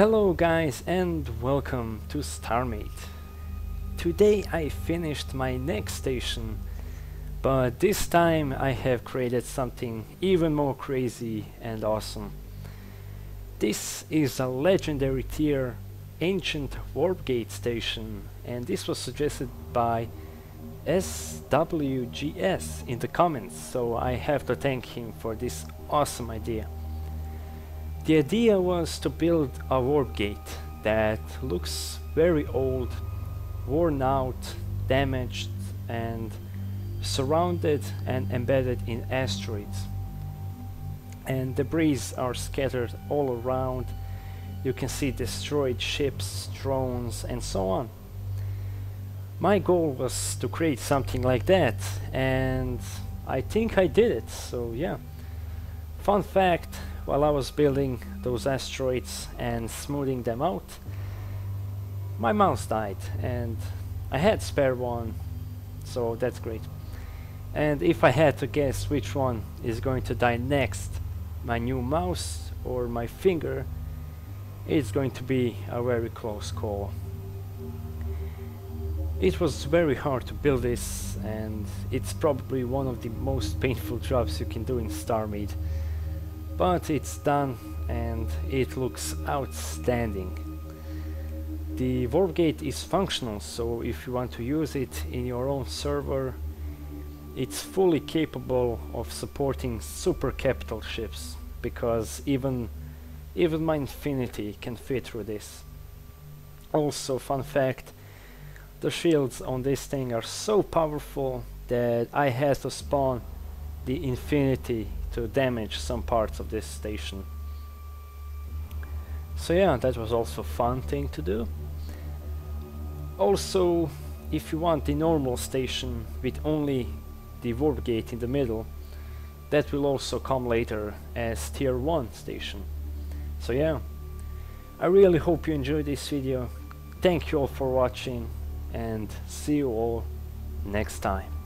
Hello guys and welcome to StarMade. Today I finished my next station, but this time I have created something even more crazy and awesome. This is a legendary tier ancient warp gate station and this was suggested by SWGS in the comments so I have to thank him for this awesome idea. The idea was to build a warp gate that looks very old, worn out, damaged and surrounded and embedded in asteroids. And debris are scattered all around. You can see destroyed ships, drones and so on. My goal was to create something like that and I think I did it, so yeah. Fun fact, while I was building those asteroids and smoothing them out, my mouse died and I had spare one, so that's great. And if I had to guess which one is going to die next, my new mouse or my finger, it's going to be a very close call. It was very hard to build this and it's probably one of the most painful jobs you can do in StarMade but it's done and it looks outstanding. The warp gate is functional, so if you want to use it in your own server, it's fully capable of supporting super capital ships, because even even my Infinity can fit through this. Also, fun fact, the shields on this thing are so powerful that I had to spawn the Infinity to damage some parts of this station. So yeah, that was also a fun thing to do. Also, if you want the normal station with only the warp gate in the middle, that will also come later as tier 1 station. So yeah, I really hope you enjoyed this video. Thank you all for watching and see you all next time.